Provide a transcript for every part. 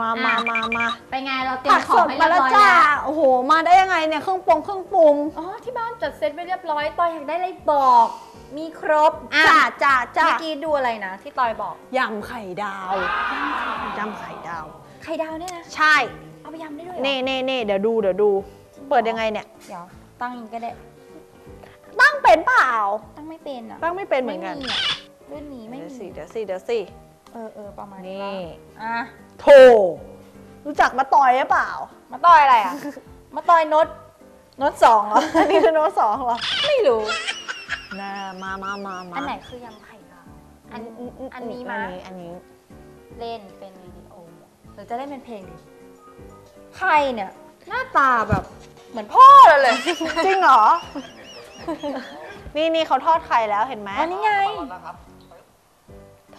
มาอะมามามาไปไงเราเตรียผัมกขอสงดให้มาเรียบแล้วร้อยจ้า แล้วโอ้โห มาได้ยังไงเนี่ยเครื่องปรุงเครื่องปรุงอ๋อที่บ้านจัดเซตไว้เรียบร้อยตอยอยากได้อะไรบอก มีครบอะจ้าจ้าจ้าเมื่อกี้ดูอะไรนะ ที่ตอยบอกยำไข่ดาวยำไข่ดาว ไข่ดาวเนี่ยนะใช่ เอาไปยำได้ด้วยเหรอเน่เน่เน่เดี๋ยวดูเดี๋ยวดู เปิดยังไงเนี่ย เดี๋ยวตั้งอย่างนี้ก็ได้ตั้งเป็นเปล่า ตั้งไม่เป็นอะตั้งไม่เป็นเหมือนกันไอะรุ่นนี้ไม่เดี๋ยวมีสิเดี๋ยวสิเดี๋ยวสิ เออเออประมาณนี่นี้อะโถรู้จักมาต่อยหรือเปล่า มาต่อยอะไรอะ มาต่อยโนตโนตสองเหรอ อันนี้คือโน้ตสองเหรอไม่รู้น่ามามามามาอันไหนคือยำไข่ดาวอันอันนี้มาอันนี้อันนี้เล่นเป็นวิดีโอหรือจะเล่นเป็นเพลงดีใครเนี่ย หน้าตาแบบเหมือนพ่อเลยเลยจริงเหรอ นี่นี่เขาทอดไข่แล้วเห็นไหมอันนี้ไงท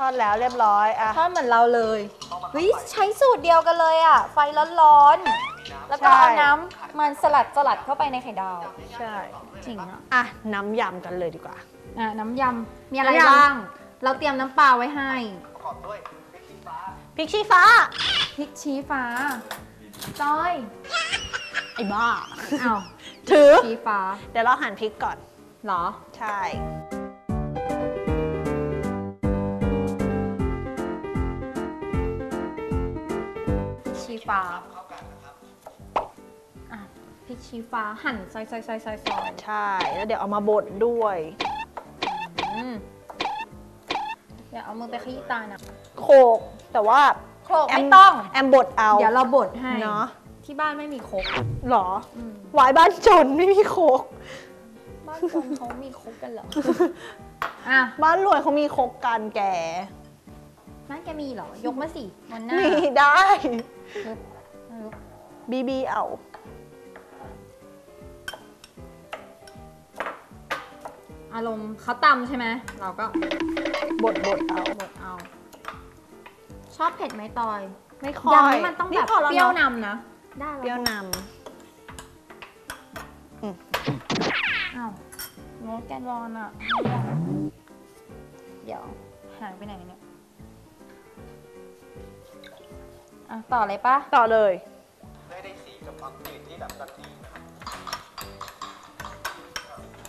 อดแล้วเรียบร้อยอะทอดเหมือนเราเลยเฮ้ยใช้สูตรเดียวกันเลยอะ ไฟร้อนๆ แล้วก็เอาน้ำมันสลัดสลัดเข้าไปในไข่ดาว ใช่จริงอะอะน้ำยำกันเลยดีกว่า อะน้ำยำมีอะไรน้ำยำบ้าง เราเตรียมน้ำปลาไว้ให้พริกชี้ฟ้าพริกชี้ฟ้าจอยไอ้บ้าอ้าวถือชี้ฟ้า เดี๋ยวเราหั่นพริกก่อน เหรอ ใช่ พริกชี้ฟ้าอะพริกชี้ฟ้าหั่นซอยซอยซอยซอยซอยใช่ แล้วเดี๋ยวเอามาบดด้วย อืมอย่าเอามือไปขยี้ตานะโขลกแต่ว่าโขลกไม่ต้องแอมบดเอา เดี๋ยวเราบดให้เนาะที่บ้านไม่มีครกหรออืมหวายบ้านจนไม่มีโคก บ้านคนเขามีครกกันเหรออะ บ้านรวยเขามีโคกกันแก บ้านแกมีเหรอ ยกมาสิวันหน้ามีได้ยกยกบีบีเอาอารมณ์เขาตำใช่ไหมเราก็บดบดเอา บดเอา ชอบเผ็ดไหมตอย ไม่ค่อยยำนี่มันต้องแบบพอแล้เปรี้ยวเนอะนำนะ ได้เปรี้แล้ยววนอ้าวโน้ตแกรอนอะ เดี๋ยวหายไปไหนเนี่ย อะต่อเลยปะำต่อเลย ได้ได้สีกับความจืดที่แบบกำลังดีนะครับ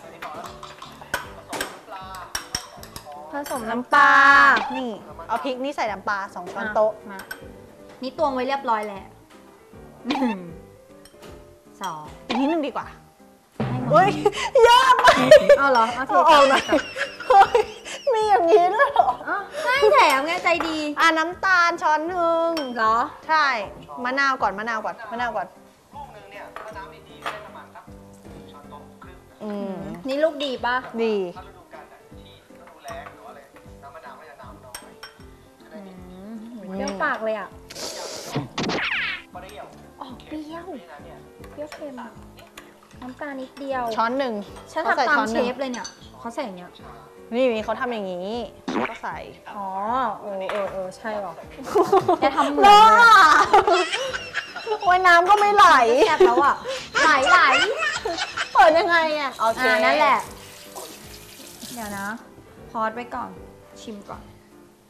อันนี้พอแล้วผสมน้ำปลาผสมน้ำปลา นี่ เอาพริกนี่ใส่น้ำปลาสองช้อนโต๊ะ มา นี่ตวงไว้เรียบร้อยแล้วหนึ่งสองอีกนิดนึงดีกว่า ให้หมดเฮ้ยยากไปเอาเหรอเอาเอาออกหน่อยเฮ้ยมีอย่างนี้ด้วยเหรอ เอาให้แถมไงใจดี อะน้ำตาลช้อนหนึ่งเหรอ ใช่ มะนาวก่อนมะนาวก่อนมะนาวก่อน ลูกหนึงเนี่ยถ้าน้ำดีๆได้ประมาณสักช้อนโต๊ะครึ่งอืม นี่ลูกดีป่ะดี ถ้าฤดูกาลไหนที่ฤดูแล้งหรือว่าอะไรน้ำมะนาวก็จะน้ำน้อยจะได้อืมีมเปรี้ยวปากเลยอะ เปรี้ยวออกเปรี้ยว เพราะฉะนั้นเนี่ยเปรี้ยวเค็มน้ำตาลนิดเดียว ช้อนหนึ่งฉันเขาใส่ทำตามช้อนเชหนึ่งฟเลยเนี่ยเขาใส่อย่างเงี้ยนี่นี่เขาทำอย่างนี้ ก็ใส่ อ๋อเออเออเออ ใช่หรอแกทำเหมือนเลยบ้าโอ้ยน้ำก็ไม่ไหล แซ่บแล้วอะไหลไหลเปิดยังไงอะโอเคอ่านั่นแหละ เดี๋ยวนะพอดไว้ก่อน ชิมก่อน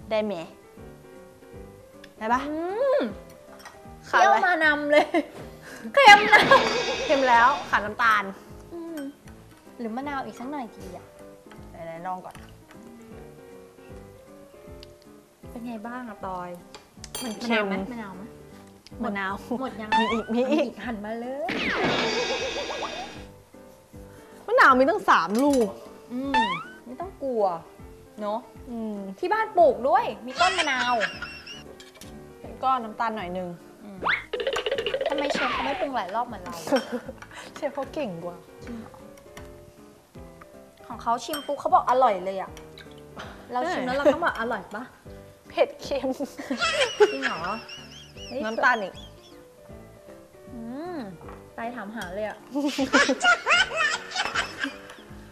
ได้ไหมได้ปะอืมเปขาดรี้ยวอะไรมานำเลยเค็มนะเค็มแล้วขาดน้ำตาลอืมหรือมะนาวอีกสักหน่อยดีอะไหนๆลองก่อน ไงบ้างอะตอยมันมะเค็นาวมไหมมะนาวไหมมะนาวหมดยังมีอีกมีอีกหันมาเลยมะนาวมีตั้งสามลูกอืมไม่ต้องกลัวเนอะอืมที่บ้านปลูกด้วย มีต้นมะนาวแล้วก็น้ำตาลหน่อยหนึงอืมทำไมเชฟเขาไม่ปรุงหลายรอบเหมือนเราเชฟเขาเก่งกว่า ของเขาชิมปุ๊บเขาบอกอร่อยเลยอะเราชิมแล้วเราต้องบอกอร่อยปะ เผ็ดเค็มจริงเหรอเฮ้ยน้ำตาลอีกอืมไตถามหาเลยอะ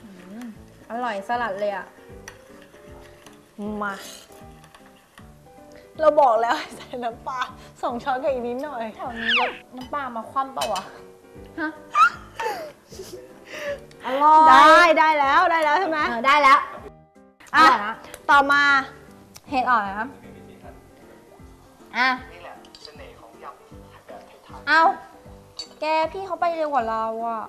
อืมอร่อยสลัดเลยอะมา เราบอกแล้วให้ใส่น้ำปลาสองช้อนกับอีกนิดหน่อยแถวนี้รสน้ำปลามาคว่ำเปล่าวะฮะอร่อยได้ได้แล้วได้แล้วใช่ไหมเออได้แล้ว อะร่ยนะต่อมา เห็ดอ่อนนะครับอะนี่แหละเสน่ห์ของเอาแกพี่เขาไปเร็วกว่าเราอะ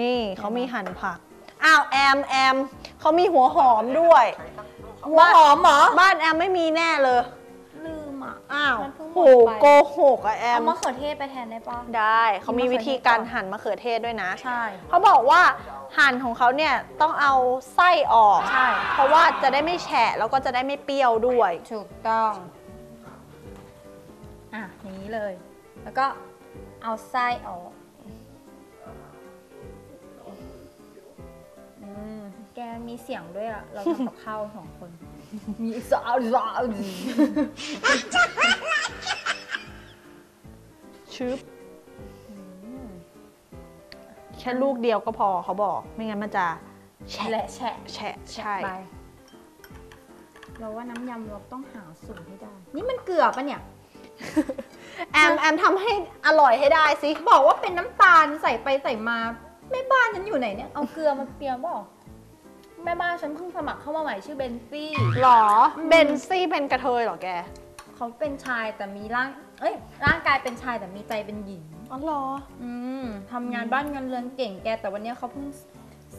นี่เขามีหั่นผัก อ้าวแอมแอมเขามีหัวหอมด้วยใช้สักลูกหัวหอมเหรอ บ้านแอมไม่มีแน่เลย ลืมอะ อ้าวมันเพิ่งหมโหดไปโกหกอะแอเอามมะเขือเทศไปแทนได้ปะ ได้เขามีวิธีการหั่นมะเขือเทศด้วยนะ ใช่ เขาบอกว่า หั่นของเขาเนี่ยต้องเอาไส้ออก ใช่ เพราะว่าจะได้ไม่แฉะแล้วก็จะได้ไม่เปรี้ยวด้วย ถูกต้อง อะอย่างนี้เลย แล้วก็เอาไส้ออกอืมแกมีเสียงด้วยอะเราทำกับข้าวสองคน มีสาวสาวชึบ แค่ลูกเดียวก็พอเขาบอก ไม่งั้นมันจะแฉะแหละแฉะแฉะใช่ ไปเราว่าน้ำยำเราต้องหาสูตรให้ได้ นี่มันเกลือปะเนี่ย แอมแอมทำให้อร่อยให้ได้สิ บอกว่าเป็นน้ำตาลใส่ไปใส่มา แม่บ้านฉันอยู่ไหนเนี่ย เอาเกลือมาเปียกเปล่าแม่บ้านฉันเพิ่งสมัครเข้ามาใหม่ชื่อเบนซี่หรอ เบนซี่เป็นกระเทยเหรอแก เขาเป็นชายแต่มีร่าง เอ้ย ร่างกายเป็นชายแต่มีใจเป็นหญิง อ๋อเหรอ อืมทำงานบ้านงานเรือนเก่งแก แต่วันเนี้ยเขาเพิ่ง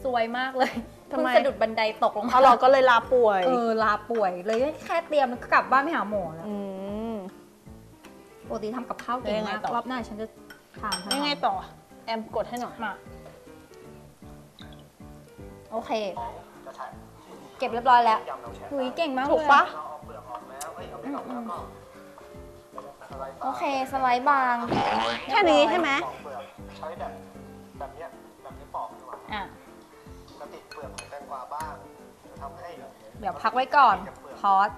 ซวยมากเลยทำเพิ่งไมสะดุดบันไดตกลงมา อ๋อเหรอก็เลยลาป่วย เออลาป่วยเลยแค่เตรียมแล้วก็กลับบ้านไปหาหมอแล้วอืม ปกติทำกับข้าวเก่งแล้วยังไงมากต่อ รอบหน้าฉันจะถามเธอยังไงต่อ แอมกดให้หน่อย มา โอเคจะใช้เก็บเรียบร้อยแล้วยำเราแช่หุยเก่งมากเลยถูกปะเราเอ อ้ยเอาไม่ออกแล้วก็สไลด์โอเค สไลด์บาง แค่นี้ใช่ไหมปอกเปลือกใช้แบบแบบเนี้ยแบบนี้ปอกดีกว่าอะจะติดเปลือกของแตงกวาบ้างจะทำให้เดี๋ยวพักไว้ก่อน พอส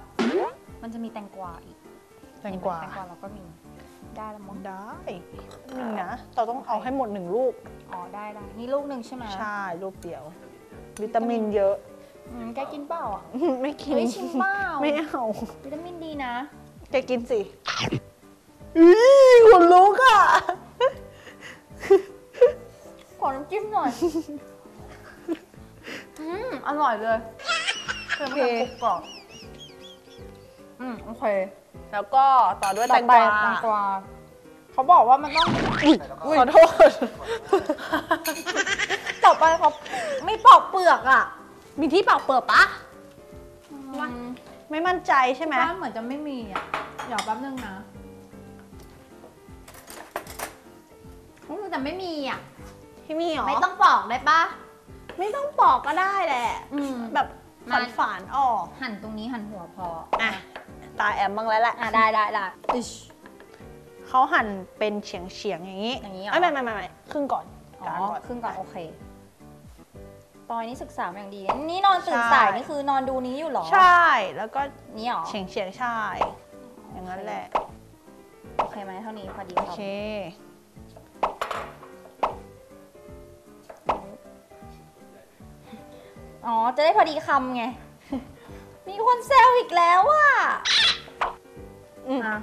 มันจะมีแตงกวาอีกแตงกวาแตงกวาเราก็มี ได้แล้วมั้งได้หนึ่งนะเราต้องเอาให้หมดหนึ่งลูก อ๋อ ได้ได้ นี่ลูกหนึ่งใช่ไหม ใช่ ลูกเดียว วิตามินเยอะ อืมแกกินเปล่าอะไม่กิน เฮ้ยชิมเปล่าไม่เอาวิตามินดีนะ แกกินสิอีคนลุกอะ ขอน้ำจิ้มหน่อย อืม อร่อยเลยเค็มโอเคๆกรุบกรอบอืม โอเค แล้วก็ต่อด้วยต่แตองไปกวาแตงกวาเขาบอกว่ามันต้องขอโทษ ต่อไปเขาไม่ปอกเปลือกอะ มีที่เปล่าเปิดปะอืว่ามไม่มั่นใจใช่ไหมบ้านเหมือนจะไม่มีอะเดี๋ยวแป๊บนึงนะอืมแต่ไม่มีอะที่มีเหรอไม่ต้องปอกได้ปะไม่ต้องปอกก็ได้แหละอืมแบบฝามานฝานๆออกหั่นตรงนี้หั่นหัวพออะตาแอมบ้างแล้วแหละอะได้ได้ได้อิชเขาหั่นเป็นเฉียงเฉียงๆอย่างนี้อย่างนี้เหรอเอ้ยไม่ไม่ไม่ไม่ครึ่งก่อนอ๋อกลางก่อนครึ่งก่อนโอเค ตอนนี้ศึกษามาอย่างดี นี่นอนตื่นใช่สายนี่คือนอนดูนี้อยู่เหรอ ใช่ แล้วก็นี่เหรอ เฉียงเฉียงๆใช่ อย่างนั้นแหละ โอเคไหมเท่านี้พอดีโอพอเค อ๋อ จะได้พอดีคำไง มีคนแซวอีกแล้วอะอืมอะ